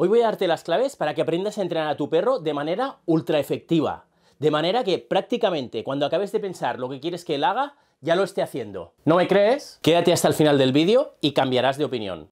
Hoy voy a darte las claves para que aprendas a entrenar a tu perro de manera ultra efectiva. De manera que prácticamente cuando acabes de pensar lo que quieres que él haga, ya lo esté haciendo. ¿No me crees? Quédate hasta el final del vídeo y cambiarás de opinión.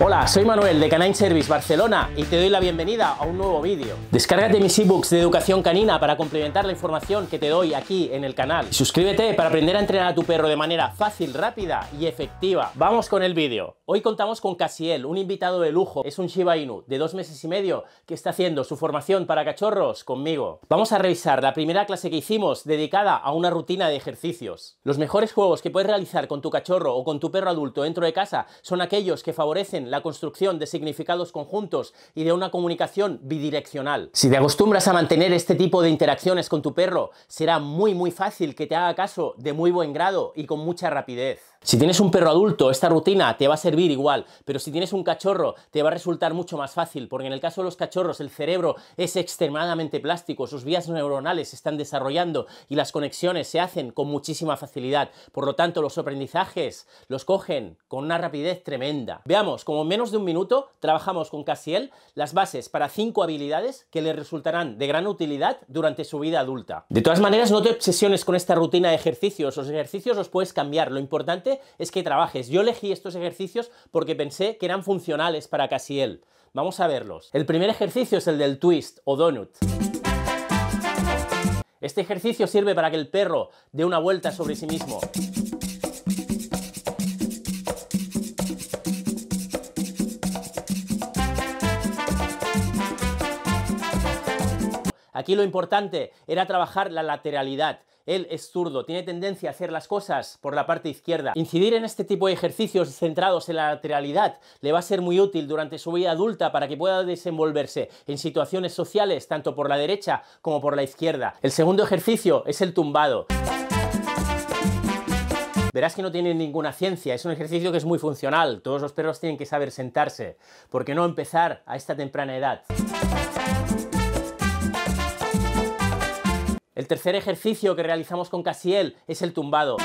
Hola, soy Manuel de Canine Service Barcelona y te doy la bienvenida a un nuevo vídeo. Descárgate mis ebooks de educación canina para complementar la información que te doy aquí en el canal. suscríbete para aprender a entrenar a tu perro de manera fácil, rápida y efectiva. Vamos con el vídeo. Hoy contamos con Casiel, un invitado de lujo. Es un Shiba Inu de dos meses y medio que está haciendo su formación para cachorros conmigo. Vamos a revisar la primera clase que hicimos dedicada a una rutina de ejercicios. Los mejores juegos que puedes realizar con tu cachorro o con tu perro adulto dentro de casa son aquellos que favorecen la construcción de significados conjuntos y de una comunicación bidireccional. Si te acostumbras a mantener este tipo de interacciones con tu perro, será muy muy fácil que te haga caso de muy buen grado y con mucha rapidez. Si tienes un perro adulto, esta rutina te va a servir igual, pero si tienes un cachorro, te va a resultar mucho más fácil, porque en el caso de los cachorros el cerebro es extremadamente plástico, sus vías neuronales se están desarrollando y las conexiones se hacen con muchísima facilidad. Por lo tanto, los aprendizajes los cogen con una rapidez tremenda. Veamos, como en menos de un minuto trabajamos con Casiel las bases para cinco habilidades que le resultarán de gran utilidad durante su vida adulta. De todas maneras, no te obsesiones con esta rutina de ejercicios, los ejercicios los puedes cambiar, lo importante es que trabajes. Yo elegí estos ejercicios porque pensé que eran funcionales para Casiel. Vamos a verlos. El primer ejercicio es el del twist o donut. Este ejercicio sirve para que el perro dé una vuelta sobre sí mismo. Aquí lo importante era trabajar la lateralidad. Él es zurdo, tiene tendencia a hacer las cosas por la parte izquierda. Incidir en este tipo de ejercicios centrados en la lateralidad le va a ser muy útil durante su vida adulta para que pueda desenvolverse en situaciones sociales tanto por la derecha como por la izquierda. El segundo ejercicio es el tumbado. Verás que no tiene ninguna ciencia, es un ejercicio que es muy funcional, todos los perros tienen que saber sentarse, ¿por qué no empezar a esta temprana edad? El tercer ejercicio que realizamos con Casiel es el tumbado.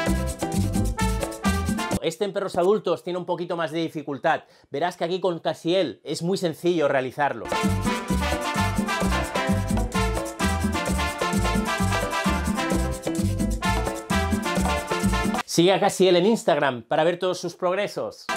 Este en perros adultos tiene un poquito más de dificultad. Verás que aquí con Casiel es muy sencillo realizarlo. Sigue a Casiel en Instagram para ver todos sus progresos.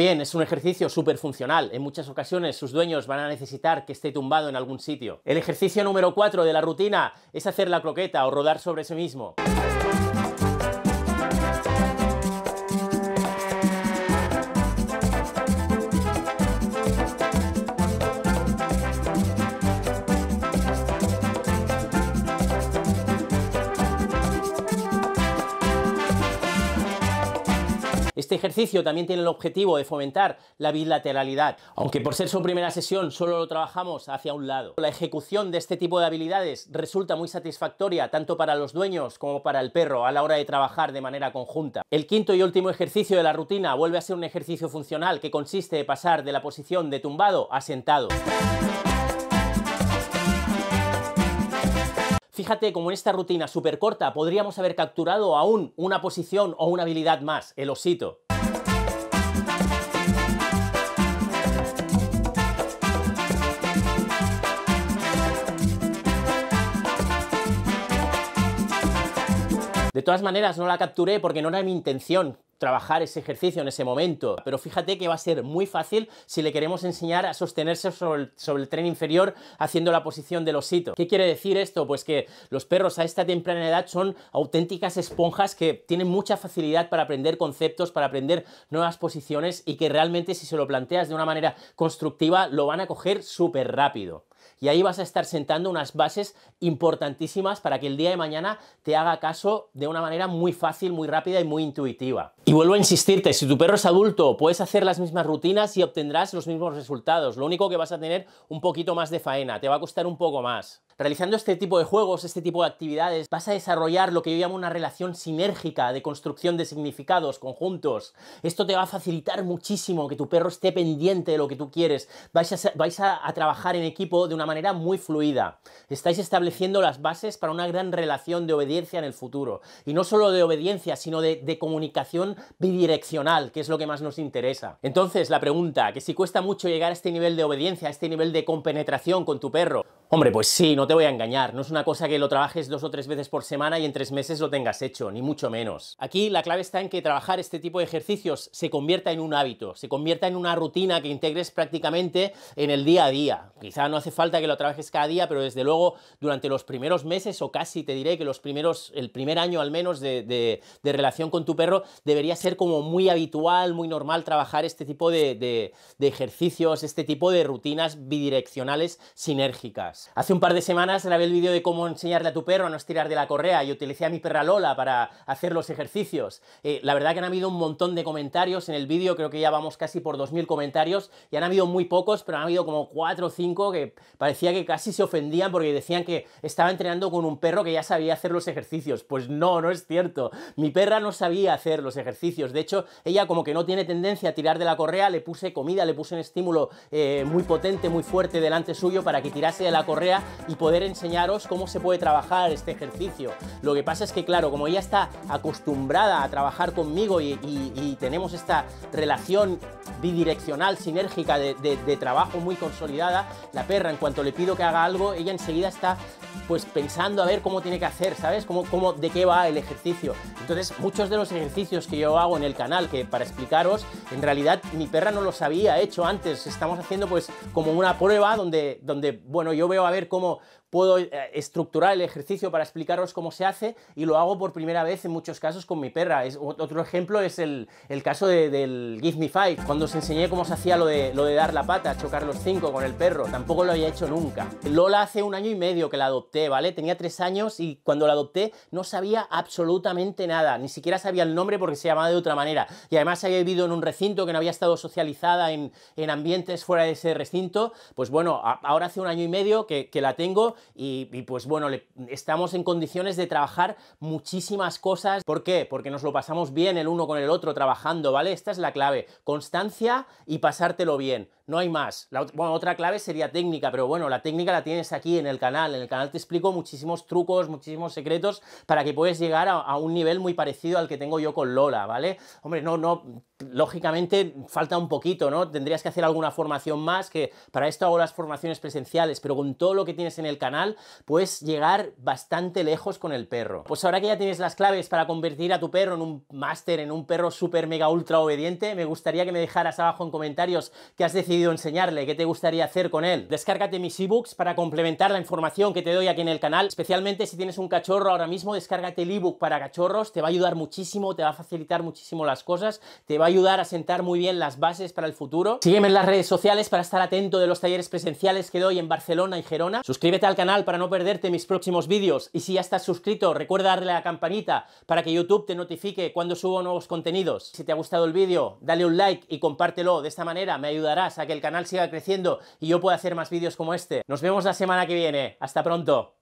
También es un ejercicio súper funcional. En muchas ocasiones sus dueños van a necesitar que esté tumbado en algún sitio. El ejercicio número 4 de la rutina es hacer la croqueta o rodar sobre sí mismo. Este ejercicio también tiene el objetivo de fomentar la bilateralidad, aunque por ser su primera sesión solo lo trabajamos hacia un lado. La ejecución de este tipo de habilidades resulta muy satisfactoria tanto para los dueños como para el perro a la hora de trabajar de manera conjunta. El quinto y último ejercicio de la rutina vuelve a ser un ejercicio funcional que consiste en pasar de la posición de tumbado a sentado. Fíjate como en esta rutina súper corta podríamos haber capturado aún una posición o una habilidad más, el osito. De todas maneras, no la capturé porque no era mi intención trabajar ese ejercicio en ese momento. Pero fíjate que va a ser muy fácil si le queremos enseñar a sostenerse sobre el, sobre el tren inferior haciendo la posición del osito. ¿Qué quiere decir esto? Pues que los perros a esta temprana edad son auténticas esponjas que tienen mucha facilidad para aprender conceptos, para aprender nuevas posiciones y que realmente si se lo planteas de una manera constructiva lo van a coger súper rápido y ahí vas a estar sentando unas bases importantísimas para que el día de mañana te haga caso de una manera muy fácil, muy rápida y muy intuitiva. Y vuelvo a insistirte, si tu perro es adulto, puedes hacer las mismas rutinas y obtendrás los mismos resultados. Lo único que vas a tener un poquito más de faena, te va a costar un poco más. Realizando este tipo de juegos, este tipo de actividades, vas a desarrollar lo que yo llamo una relación sinérgica de construcción de significados conjuntos. Esto te va a facilitar muchísimo que tu perro esté pendiente de lo que tú quieres. Vais a, trabajar en equipo de una manera muy fluida. Estáis estableciendo las bases para una gran relación de obediencia en el futuro. Y no solo de obediencia, sino de comunicación bidireccional, que es lo que más nos interesa. Entonces, la pregunta, que si cuesta mucho llegar a este nivel de obediencia, a este nivel de compenetración con tu perro, Hombre, pues sí, no te voy a engañar, no es una cosa que lo trabajes dos o tres veces por semana y en tres meses lo tengas hecho, ni mucho menos. Aquí la clave está en que trabajar este tipo de ejercicios se convierta en un hábito, se convierta en una rutina que integres prácticamente en el día a día. Quizá no hace falta que lo trabajes cada día, pero desde luego durante los primeros meses o casi te diré que los primeros, el primer año al menos de, relación con tu perro debería ser como muy habitual, muy normal trabajar este tipo de, de ejercicios, este tipo de rutinas bidireccionales sinérgicas. Hace un par de semanas grabé el vídeo de cómo enseñarle a tu perro a no estirar de la correa y utilicé a mi perra Lola para hacer los ejercicios. Eh, la verdad que han habido un montón de comentarios en el vídeo, creo que ya vamos casi por 2.000 comentarios y han habido muy pocos, pero han habido como 4 o 5 que parecía que casi se ofendían porque decían que estaba entrenando con un perro que ya sabía hacer los ejercicios. Pues no, no es cierto. Mi perra no sabía hacer los ejercicios. De hecho, ella como que no tiene tendencia a tirar de la correa, le puse comida, le puse un estímulo eh, muy potente, muy fuerte delante suyo para que tirase de la correa y poder enseñaros cómo se puede trabajar este ejercicio. Lo que pasa es que, claro, como ella está acostumbrada a trabajar conmigo y, tenemos esta relación bidireccional, sinérgica de, de trabajo muy consolidada, la perra, en cuanto le pido que haga algo, ella enseguida está pues pensando a ver cómo tiene que hacer, ¿sabes? Cómo, cómo, de qué va el ejercicio. Entonces, muchos de los ejercicios que yo hago en el canal, que para explicaros, en realidad mi perra no los había hecho antes. Estamos haciendo pues como una prueba donde, donde bueno, yo veo a ver cómo, puedo eh, estructurar el ejercicio para explicaros cómo se hace y lo hago por primera vez en muchos casos con mi perra. Es, otro ejemplo es el, caso del Give Me Five, cuando os enseñé cómo se hacía lo de, lo de dar la pata, chocar los cinco con el perro. Tampoco lo había hecho nunca. Lola hace un año y medio que la adopté, ¿vale? Tenía tres años y cuando la adopté no sabía absolutamente nada, ni siquiera sabía el nombre porque se llamaba de otra manera. Y además había vivido en un recinto que no había estado socializada en, ambientes fuera de ese recinto. Pues bueno, ahora hace un año y medio que, que la tengo y, pues bueno, estamos en condiciones de trabajar muchísimas cosas. ¿Por qué? Porque nos lo pasamos bien el uno con el otro trabajando, ¿vale? Esta es la clave, constancia y pasártelo bien, no hay más. bueno, otra clave sería técnica, pero bueno, la técnica la tienes aquí en el canal, en el canal te explico muchísimos trucos, muchísimos secretos para que puedas llegar a, a un nivel muy parecido al que tengo yo con Lola, ¿vale? Hombre, no, no, lógicamente falta un poquito, ¿no? Tendrías que hacer alguna formación más, que para esto hago las formaciones presenciales, pero con todo lo que tienes en el canal, puedes llegar bastante lejos con el perro. Pues ahora que ya tienes las claves para convertir a tu perro en un máster, en un perro súper mega ultra obediente, me gustaría que me dejaras abajo en comentarios qué has decidido enseñarle, qué te gustaría hacer con él. Descárgate mis ebooks para complementar la información que te doy aquí en el canal, especialmente si tienes un cachorro ahora mismo, descárgate el ebook para cachorros, te va a ayudar muchísimo, te va a facilitar muchísimo las cosas, te va a ayudar a sentar muy bien las bases para el futuro. Sígueme en las redes sociales para estar atento de los talleres presenciales que doy en Barcelona y Gerona. Suscríbete al canal para no perderte mis próximos vídeos y si ya estás suscrito, recuerda darle a la campanita para que YouTube te notifique cuando subo nuevos contenidos. Si te ha gustado el vídeo, dale un like y compártelo. De esta manera me ayudarás a que el canal siga creciendo y yo pueda hacer más vídeos como este. Nos vemos la semana que viene. Hasta pronto.